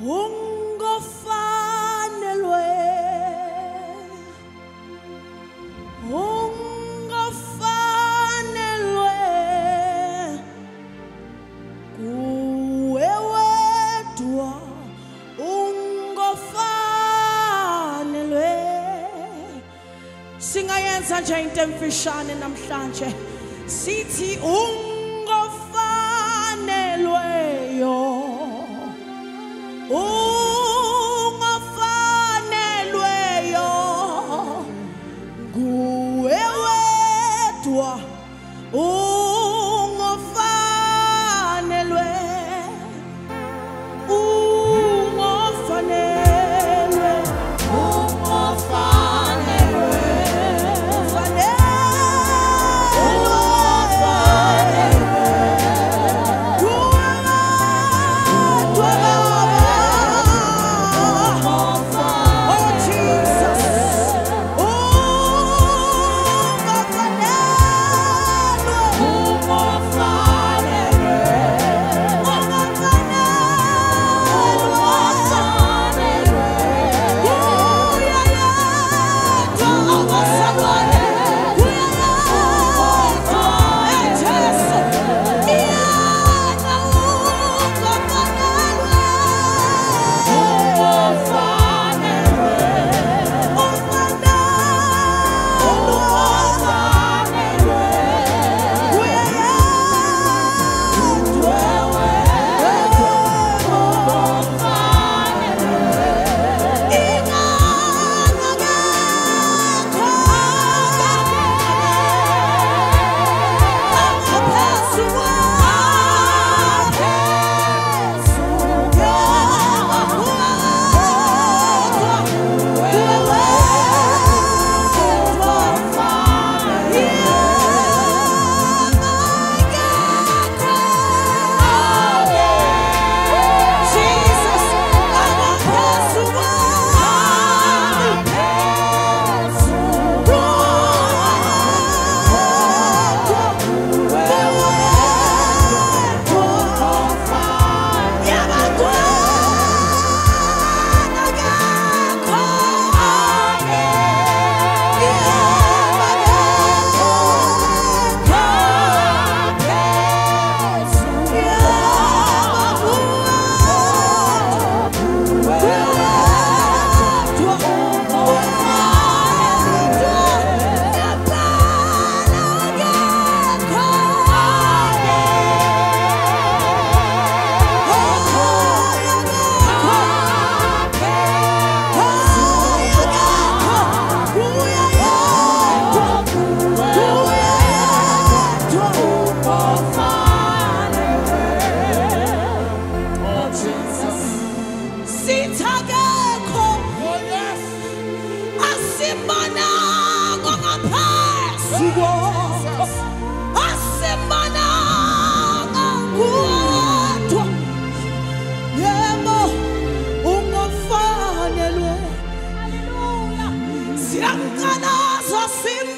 ungofanelwe ungofanelwe kuwe wedwa ungofanelwe singayenza nje into emfishane namhlanje sithi ungofanelwe nguwe wetwa oh. asemana kwangaphansi asemana kakuwathwa yebo